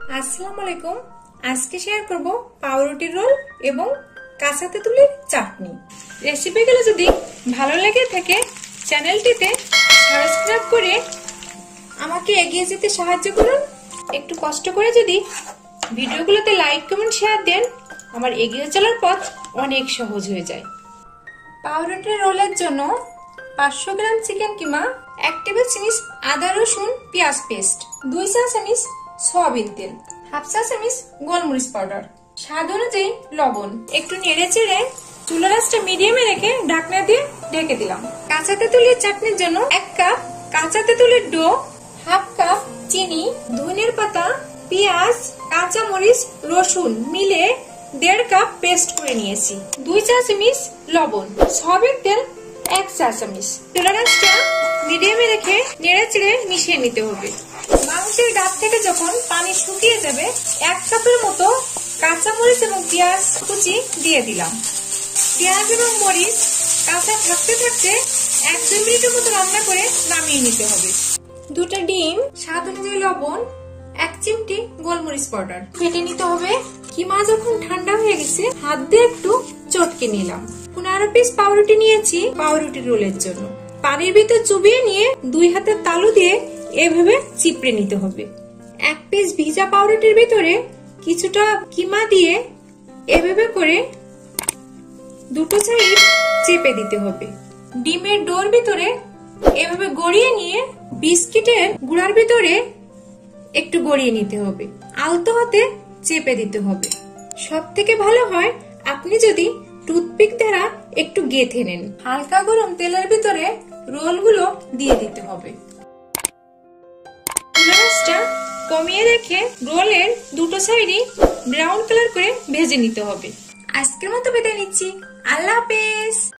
আসসালামু আলাইকুম আজকে শেয়ার করব পাউরুটির রোল এবং কাঁচা তেঁতুলের চাটনি। রেসিপিগুলো যদি ভালো লেগে থাকে, চ্যানেলটিতে সাবস্ক্রাইব করে আমাকে এগিয়ে যেতে সাহায্য করুন। একটু কষ্ট করে যদি ভিডিওগুলোতে লাইক, কমেন্ট, শেয়ার দেন, আমার এগিয়ে চলার পথ অনেক সহজ হয়ে যায়। পাউরুটির রোলের জন্য পাঁচশো গ্রাম চিকেন কিমা, এক টেবিল চামচ আদা রসুন পেঁয়াজ পেস্ট, দুই চা চামচ সয়াবিন তেল, হাফ চা চামচ গোলমরিচ পাউডার, স্বাদ অনুযায়ী লবণ। একটু নেড়ে চেড়ে চুলা রাসটা মিডিয়ামে রেখে ঢাকনা দিয়ে ঢেকে দিলাম। কাঁচা তেঁতুলের চাটনির জন্য এক কাপ কাঁচা তেঁতুলের ডো, হাফ কাপ চিনি, ধনের পাতা, পেঁয়াজ কাঁচা মরিচ রসুন মিলে দেড় কাপ পেস্ট করে নিয়েছি। দুই চা চামচ লবণ, সয়াবিন তেল, এক চা চামচ। টলারেন্সটা মিডিয়ামে রেখে নেড়ে চেড়ে মিশিয়ে নিতে হবে। মাংসের ডাব থেকে যখন পানি শুকিয়ে যাবে, এক কাপের মতো কাঁচা মরিচ এবং পেঁয়াজ কুচি দিয়ে দিলাম। পেঁয়াজ এবং মরিচ কাঁচা থাকতে থাকতে এক দুই মিনিটের মতো রান্না করে নামিয়ে নিতে হবে। দুটো ডিম, স্বাদ অনুযায়ী লবণ, এক চিমটি গোলমরিচ পাউডার। ফেটে নিতে হবে। কিমা যখন ঠান্ডা হয়ে গেছে, হাত দিয়ে একটু চটকে নিলাম। পনেরো পিস পাউরুটি নিয়েছি পাউরুটি রোলের জন্য। পানির ভিতর চুবিয়ে নিয়ে দুই হাতের তালু দিয়ে এভাবে চিপড়ে নিতে হবে। এক পিস ভিজা পাউরুটির ভিতরে কিছুটা কিমা দিয়ে এভাবে করে দুটো সাইড চেপে দিতে হবে। ডিমের ডোর ভিতরে এভাবে গড়িয়ে নিয়ে বিস্কিটের গুড়ার ভিতরে একটু গড়িয়ে নিতে হবে। আলতো হাতে চেপে দিতে হবে। সব থেকে ভালো হয় আপনি যদি টুথপিক দ্বারা একটু গেঁথে নেন। হালকা গরম তেলের ভিতরে রোলগুলো দিয়ে দিতে হবে। কমিয়ে রেখে রোলের দুটো সাইডই ব্রাউন কালার করে ভেজে নিতে হবে। আজকের মতো বিদায় নিচ্ছি। আল্লাহ হাফেজ।